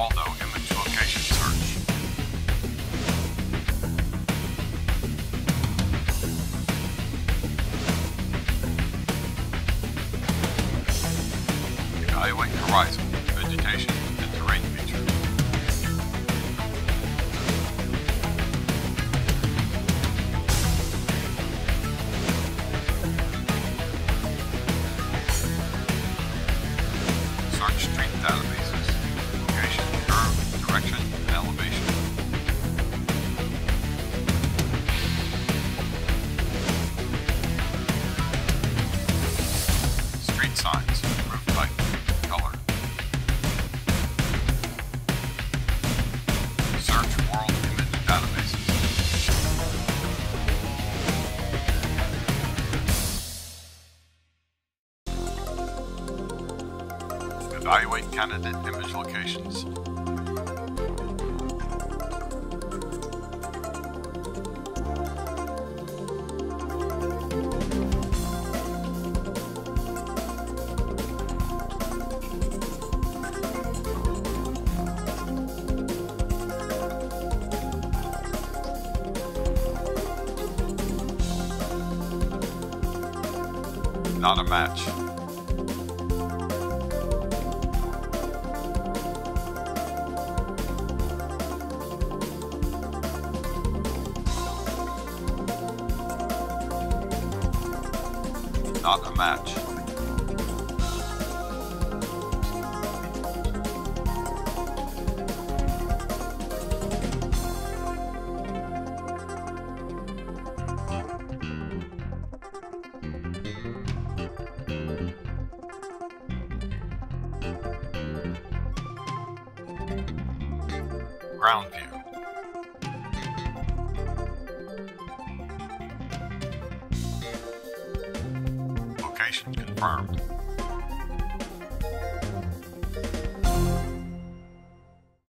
Waldo image location search. Evaluate horizon, vegetation, and terrain features. Search street databases. Street signs, roof type, color. Search world image databases. Evaluate candidate image locations. Not a match. Not a match. Ground view. Location confirmed.